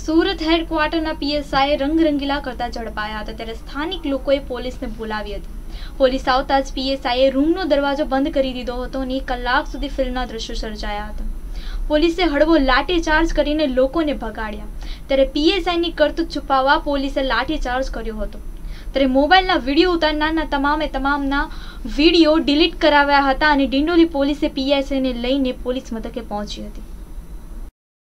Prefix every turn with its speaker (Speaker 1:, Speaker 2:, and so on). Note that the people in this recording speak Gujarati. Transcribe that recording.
Speaker 1: સુરત હેડક્વાર્ટરના પીએસઆઈ રંગરંગીલા કરતા ઝડપાયા હતા. ત્યારે સ્થાનિક લોકોએ પોલીસને બોલાવી હતી. પોલીસ આવતા જ પીએસઆઈએ રૂમનો દરવાજો બંધ કરી દીધો હતો અને એક કલાક સુધી ફિલ્મના દ્રશ્યો સર્જાયા હતા. પોલીસે હળવો લાઠીચાર્જ કરીને લોકોને ભગાડ્યા. ત્યારે પીએસઆઈની કરતૂત છુપાવવા પોલીસે લાઠીચાર્જ કર્યો હતો. ત્યારે મોબાઈલના વીડિયો ઉતારનારના તમામે તમામના વીડિયો ડિલીટ કરાવ્યા હતા અને ડિંડોલી પોલીસે પીએસઆઈને લઈને પોલીસ મથકે પહોંચી હતી.